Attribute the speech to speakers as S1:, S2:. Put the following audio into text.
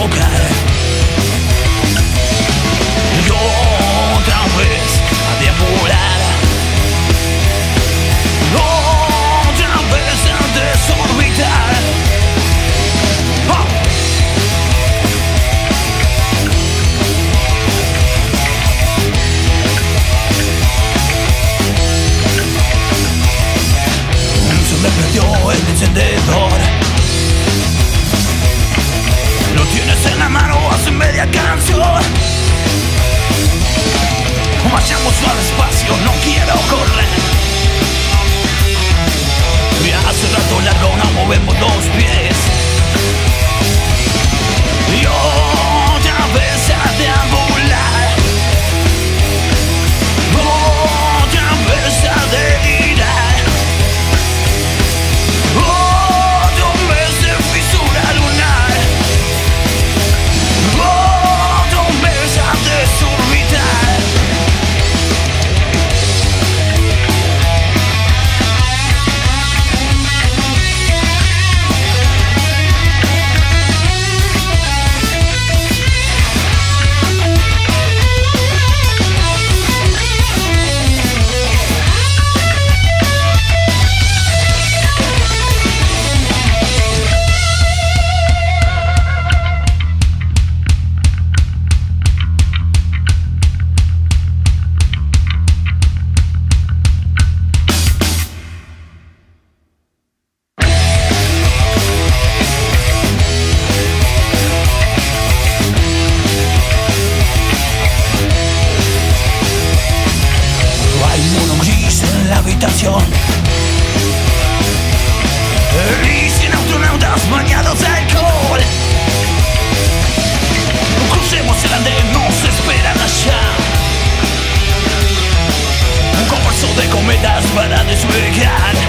S1: tocar. Y otra vez a deambular. Otra vez a desorbitar. ¡Ah! Se me perdió el encendedor Vayamos al espacio, no quiero correr. Hace rato largo no movemos los pies habitación Y sin astronautas bañados de alcohol Crucemos el andén, nos esperan allá Un converso de cometas para despegar